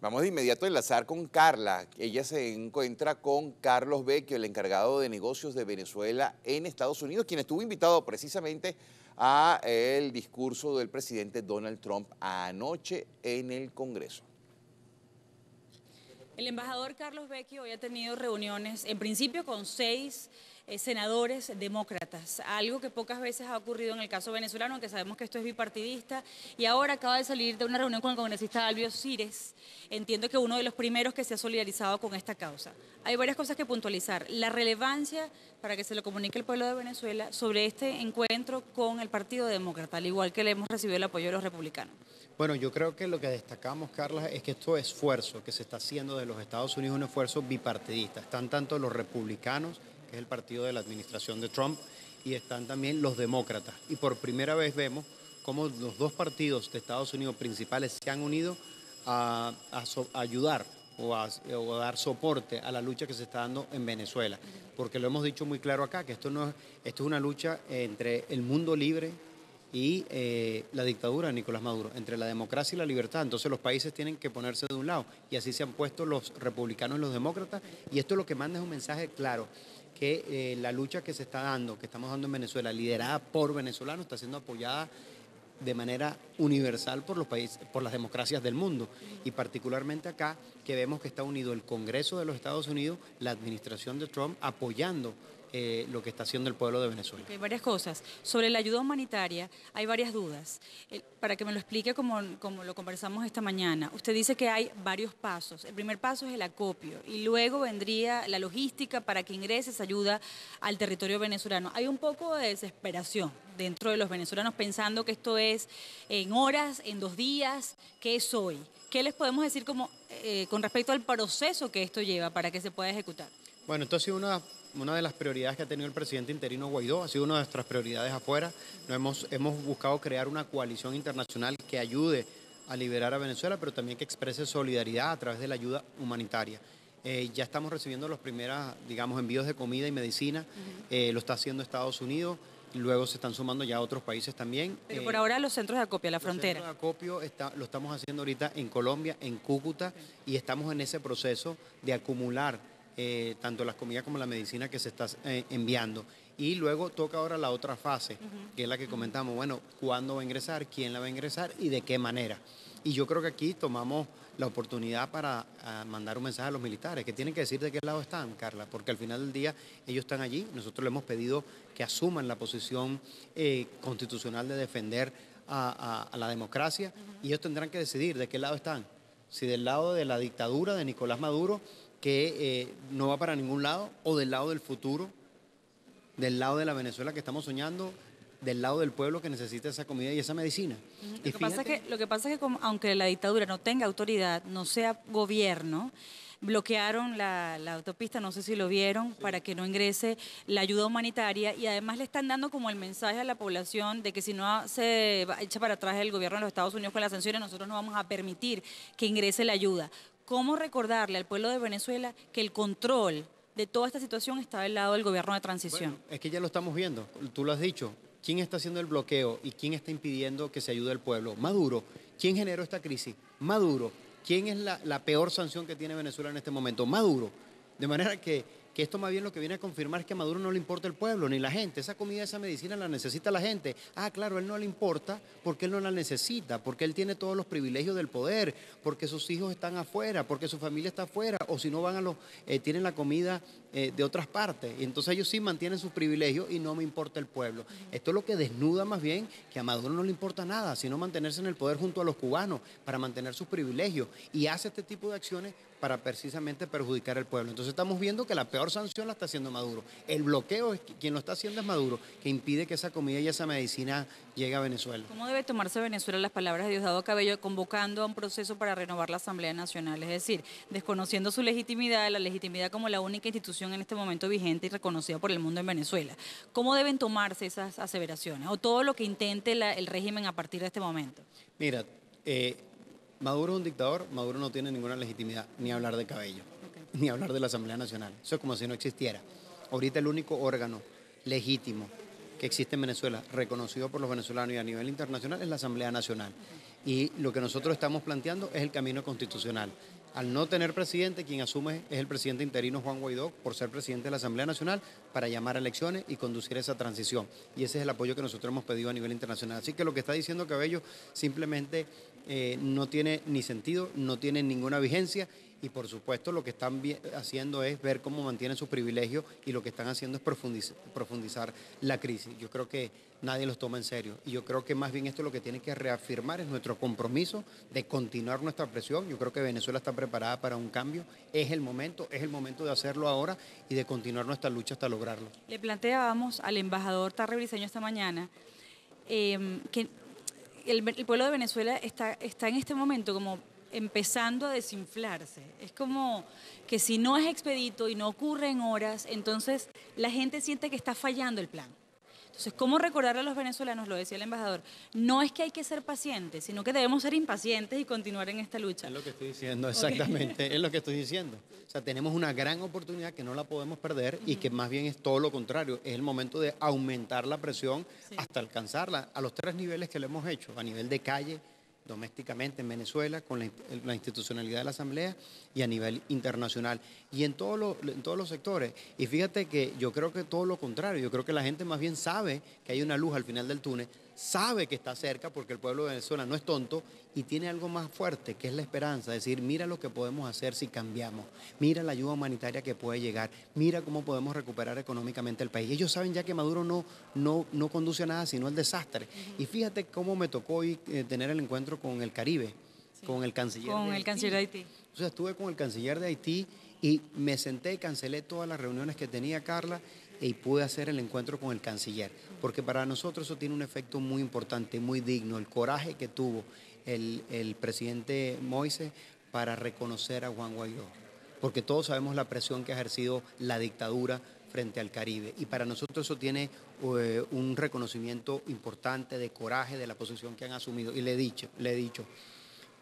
Vamos de inmediato a enlazar con Carla. Ella se encuentra con Carlos Vecchio, el encargado de negocios de Venezuela en Estados Unidos, quien estuvo invitado precisamente a el discurso del presidente Donald Trump anoche en el Congreso. El embajador Carlos Vecchio hoy ha tenido reuniones, en principio con seis eh, senadores demócratas, algo que pocas veces ha ocurrido en el caso venezolano, aunque sabemos que esto es bipartidista, y ahora acaba de salir de una reunión con el congresista Albio Cires, entiendo que uno de los primeros que se ha solidarizado con esta causa. Hay varias cosas que puntualizar. La relevancia para que se lo comunique el pueblo de Venezuela sobre este encuentro con el Partido Demócrata, al igual que le hemos recibido el apoyo de los republicanos. Bueno, yo creo que lo que destacamos, Carla, es que esto esfuerzo que se está haciendo de los Estados Unidos es un esfuerzo bipartidista. Están tanto los republicanos que es el partido de la administración de Trump, y están también los demócratas. Y por primera vez vemos cómo los dos partidos de Estados Unidos principales se han unido a, ayudar o a, dar soporte a la lucha que se está dando en Venezuela. Porque lo hemos dicho muy claro acá, que esto, no es, esto es una lucha entre el mundo libre y eh, la dictadura de Nicolás Maduro, entre la democracia y la libertad. Entonces los países tienen que ponerse de un lado. Y así se han puesto los republicanos y los demócratas. Y esto lo que manda es un mensaje claro que eh, la lucha que se está dando, que estamos dando en Venezuela, liderada por venezolanos, está siendo apoyada de manera universal por los países, por las democracias del mundo. Y particularmente acá que vemos que está unido el Congreso de los Estados Unidos, la administración de Trump apoyando eh, lo que está haciendo el pueblo de Venezuela. Hay varias cosas. Sobre la ayuda humanitaria hay varias dudas. para que me lo explique como, como lo conversamos esta mañana, usted dice que hay varios pasos. El primer paso es el acopio y luego vendría la logística para que ingrese esa ayuda al territorio venezolano. Hay un poco de desesperación dentro de los venezolanos pensando que esto es en horas, en dos días, que es hoy. ¿Qué les podemos decir como, eh, con respecto al proceso que esto lleva para que se pueda ejecutar? Bueno, esto ha sido una una de las prioridades que ha tenido el presidente interino Guaidó, ha sido una de nuestras prioridades afuera. hemos, hemos buscado crear una coalición internacional que ayude a liberar a Venezuela, pero también que exprese solidaridad a través de la ayuda humanitaria. Eh, ya estamos recibiendo los primeros, digamos, envíos de comida y medicina, eh, lo está haciendo Estados Unidos, luego se están sumando ya otros países también. Pero por eh, ahora los centros de acopio, la frontera. Los centros de acopio está, lo estamos haciendo ahorita en Colombia, en Cúcuta, y estamos en ese proceso de acumular eh, tanto las comidas como la medicina que se está eh, enviando. Y luego toca ahora la otra fase, que es la que comentamos, bueno, cuándo va a ingresar, quién la va a ingresar y de qué manera. Y yo creo que aquí tomamos la oportunidad para ah, mandar un mensaje a los militares, que tienen que decir de qué lado están, Carla, porque al final del día ellos están allí, nosotros le hemos pedido que asuman la posición eh, constitucional de defender a, la democracia. Y ellos tendrán que decidir de qué lado están, si del lado de la dictadura de Nicolás Maduro que eh, no va para ningún lado, o del lado del futuro, del lado de la Venezuela que estamos soñando, del lado del pueblo que necesita esa comida y esa medicina. Lo, que, pasa que, lo que pasa es que aunque la dictadura no tenga autoridad, no sea gobierno, bloquearon la, autopista, no sé si lo vieron, para que no ingrese la ayuda humanitaria y además le están dando como el mensaje a la población de que si no se echa para atrás el gobierno de los Estados Unidos con las sanciones, nosotros no vamos a permitir que ingrese la ayuda. ¿Cómo recordarle al pueblo de Venezuela que el control de toda esta situación está del lado del gobierno de transición? es que ya lo estamos viendo, tú lo has dicho. ¿Quién está haciendo el bloqueo y quién está impidiendo que se ayude al pueblo? Maduro. ¿Quién generó esta crisis? Maduro. ¿Quién es la, la peor sanción que tiene Venezuela en este momento? Maduro. De manera que que esto más bien lo que viene a confirmar es que a Maduro no le importa el pueblo ni la gente. Esa comida, esa medicina la necesita la gente. Ah, claro, él no le importa porque él no la necesita, porque él tiene todos los privilegios del poder, porque sus hijos están afuera, porque su familia está afuera, o si no van a los, eh, tienen la comida eh, de otras partes. Y entonces ellos sí mantienen sus privilegios y no me importa el pueblo. Esto es lo que desnuda más bien que a Maduro no le importa nada, sino mantenerse en el poder junto a los cubanos para mantener sus privilegios. Y hace este tipo de acciones para precisamente perjudicar al pueblo. Entonces estamos viendo que la peor sanción la está haciendo Maduro. El bloqueo, es quien lo está haciendo es Maduro, que impide que esa comida y esa medicina llegue a Venezuela. ¿Cómo debe tomarse Venezuela las palabras de Diosdado Cabello convocando a un proceso para renovar la Asamblea Nacional? Es decir, desconociendo su legitimidad, la legitimidad como la única institución en este momento vigente y reconocida por el mundo en Venezuela. ¿Cómo deben tomarse esas aseveraciones o todo lo que intente el régimen a partir de este momento? Mira, eh, Maduro es un dictador, Maduro no tiene ninguna legitimidad ni hablar de cabello, ni hablar de la Asamblea Nacional. Eso es como si no existiera. Ahorita el único órgano legítimo que existe en Venezuela, reconocido por los venezolanos y a nivel internacional, es la Asamblea Nacional. Y lo que nosotros estamos planteando es el camino constitucional. Al no tener presidente, quien asume es el presidente interino Juan Guaidó por ser presidente de la Asamblea Nacional para llamar a elecciones y conducir esa transición. Y ese es el apoyo que nosotros hemos pedido a nivel internacional. Así que lo que está diciendo Cabello simplemente eh, no tiene ni sentido, no tiene ninguna vigencia y por supuesto lo que están haciendo es ver cómo mantienen sus privilegios y lo que están haciendo es profundizar, la crisis. Yo creo que nadie los toma en serio y yo creo que más bien esto lo que tiene que reafirmar es nuestro compromiso de continuar nuestra presión. Yo creo que Venezuela está preparada para un cambio, es el momento, es el momento de hacerlo ahora y de continuar nuestra lucha hasta lograrlo. Le planteábamos al embajador Tarre Briceño esta mañana em, que el, pueblo de Venezuela está, está en este momento como empezando a desinflarse. Es como que si no es expedito y no ocurre en horas, entonces la gente siente que está fallando el plan. Entonces, ¿cómo recordarle a los venezolanos, lo decía el embajador, no es que hay que ser pacientes, sino que debemos ser impacientes y continuar en esta lucha? Es lo que estoy diciendo, exactamente, es lo que estoy diciendo. O sea, tenemos una gran oportunidad que no la podemos perder y que más bien es todo lo contrario, es el momento de aumentar la presión hasta alcanzarla a los tres niveles que lo hemos hecho, a nivel de calle, domésticamente en Venezuela, con la, institucionalidad de la Asamblea y a nivel internacional y en, todos en todos los sectores. Y fíjate que yo creo que todo lo contrario, yo creo que la gente más bien sabe que hay una luz al final del túnel, sabe que está cerca porque el pueblo de Venezuela no es tonto y tiene algo más fuerte, que es la esperanza, decir, mira lo que podemos hacer si cambiamos, mira la ayuda humanitaria que puede llegar, mira cómo podemos recuperar económicamente el país. Ellos saben ya que Maduro no, no, no conduce a nada sino el desastre. Y fíjate cómo me tocó hoy eh, tener el encuentro con el Caribe, con el canciller. Con el canciller de Haití. O sea, estuve con el canciller de Haití y me senté y cancelé todas las reuniones que tenía Carla y pude hacer el encuentro con el canciller, porque para nosotros eso tiene un efecto muy importante, muy digno, el coraje que tuvo el, el presidente Moise para reconocer a Juan Guaidó, porque todos sabemos la presión que ha ejercido la dictadura frente al Caribe. Y para nosotros eso tiene eh, un reconocimiento importante de coraje de la posición que han asumido. Y le he dicho, le he dicho,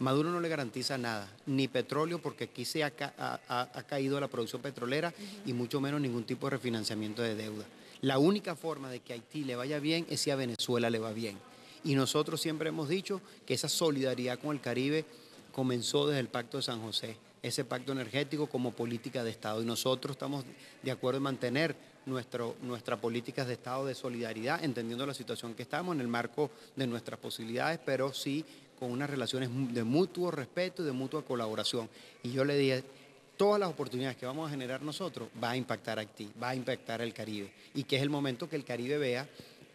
Maduro no le garantiza nada, ni petróleo, porque aquí se ha, caído la producción petrolera y mucho menos ningún tipo de refinanciamiento de deuda. La única forma de que Haití le vaya bien es si a Venezuela le va bien. Y nosotros siempre hemos dicho que esa solidaridad con el Caribe comenzó desde el Pacto de San José, ese pacto energético como política de Estado. Y nosotros estamos de acuerdo en mantener nuestro, nuestras políticas de Estado de solidaridad, entendiendo la situación que estamos en el marco de nuestras posibilidades, pero sí con unas relaciones de mutuo respeto y de mutua colaboración. Y yo le dije, todas las oportunidades que vamos a generar nosotros va a impactar a Haití, va a impactar al Caribe. Y que es el momento que el Caribe vea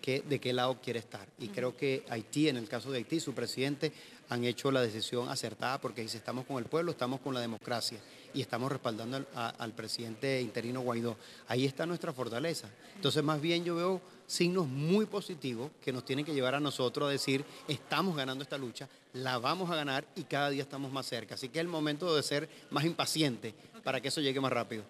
que, de qué lado quiere estar. Y creo que Haití, en el caso de Haití, su presidente han hecho la decisión acertada porque dice, estamos con el pueblo, estamos con la democracia y estamos respaldando al, presidente interino Guaidó. Ahí está nuestra fortaleza. Entonces, más bien yo veo signos muy positivos que nos tienen que llevar a nosotros a decir, estamos ganando esta lucha, la vamos a ganar y cada día estamos más cerca. Así que es el momento de ser más impaciente para que eso llegue más rápido.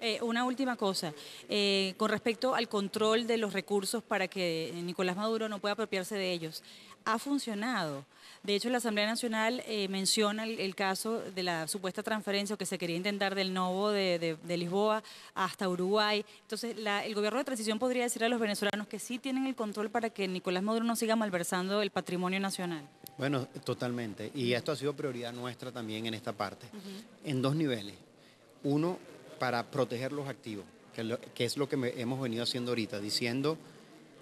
Eh, una última cosa, eh, con respecto al control de los recursos para que Nicolás Maduro no pueda apropiarse de ellos, ha funcionado. De hecho, la Asamblea Nacional eh, menciona el, caso de la supuesta transferencia que se quería intentar del Novo de, Lisboa hasta Uruguay. Entonces, el gobierno de transición podría decir a los venezolanos que sí tienen el control para que Nicolás Maduro no siga malversando el patrimonio nacional. Bueno, totalmente. Y esto ha sido prioridad nuestra también en esta parte, en dos niveles. Uno, para proteger los activos, que, es lo que hemos venido haciendo ahorita, diciendo,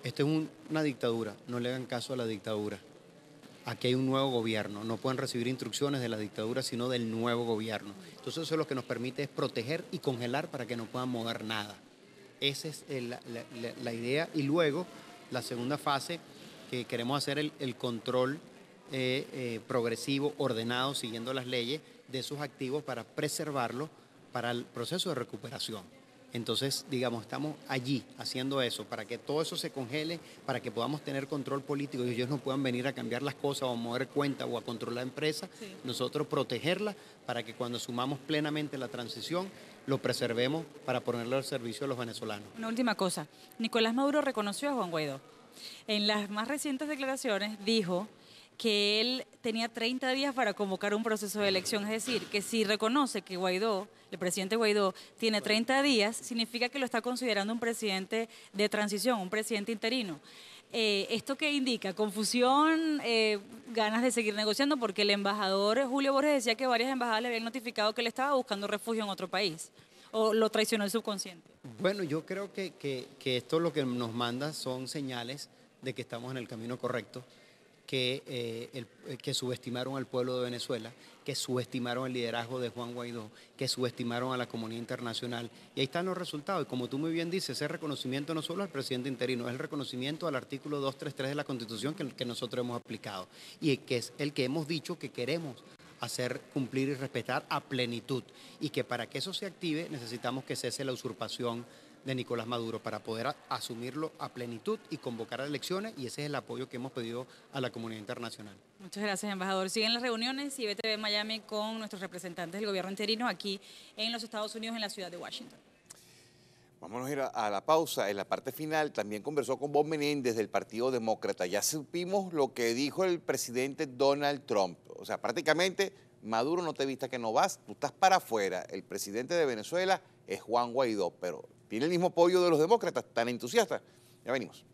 esta es una dictadura, no le hagan caso a la dictadura. Aquí hay un nuevo gobierno, no pueden recibir instrucciones de la dictadura, sino del nuevo gobierno. Entonces eso lo que nos permite es proteger y congelar para que no puedan mover nada. Esa es la, idea. Y luego, la segunda fase, que queremos hacer el, control eh, eh, progresivo, ordenado, siguiendo las leyes de esos activos para preservarlos para el proceso de recuperación. Entonces, digamos, estamos allí haciendo eso, para que todo eso se congele, para que podamos tener control político y ellos no puedan venir a cambiar las cosas o a mover cuenta o a controlar la empresa. Nosotros protegerla para que cuando sumamos plenamente la transición, lo preservemos para ponerlo al servicio de los venezolanos. Una última cosa. Nicolás Maduro reconoció a Juan Guaidó. En las más recientes declaraciones dijo que él tenía 30 días para convocar un proceso de elección. Es decir, que si reconoce que Guaidó, el presidente Guaidó, tiene 30 días, significa que lo está considerando un presidente de transición, un presidente interino. Eh, ¿Esto qué indica? Confusión, eh, ganas de seguir negociando, porque el embajador Julio Borges decía que varias embajadas le habían notificado que él estaba buscando refugio en otro país. ¿O lo traicionó el subconsciente? Bueno, yo creo que, que, que esto lo que nos manda son señales de que estamos en el camino correcto que, eh, eh, que subestimaron al pueblo de Venezuela, que subestimaron el liderazgo de Juan Guaidó, que subestimaron a la comunidad internacional. Y ahí están los resultados. Y como tú muy bien dices, ese reconocimiento no solo al presidente interino, es el reconocimiento al artículo 233 de la Constitución que nosotros hemos aplicado y que es el que hemos dicho que queremos hacer cumplir y respetar a plenitud. Y que para que eso se active necesitamos que cese la usurpación de Nicolás Maduro para poder asumirlo a plenitud y convocar a elecciones y ese es el apoyo que hemos pedido a la comunidad internacional. Muchas gracias, embajador. Siguen las reuniones y BTV Miami con nuestros representantes del gobierno interino aquí en los Estados Unidos, en la ciudad de Washington. Vamos a ir a la pausa. En la parte final también conversó con Bob Menéndez del Partido Demócrata. Ya supimos lo que dijo el presidente Donald Trump. O sea, prácticamente Maduro no te vista que no vas, tú estás para afuera. El presidente de Venezuela es Juan Guaidó, pero tiene el mismo apoyo de los demócratas, tan entusiasta. Ya venimos.